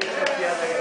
Gracias.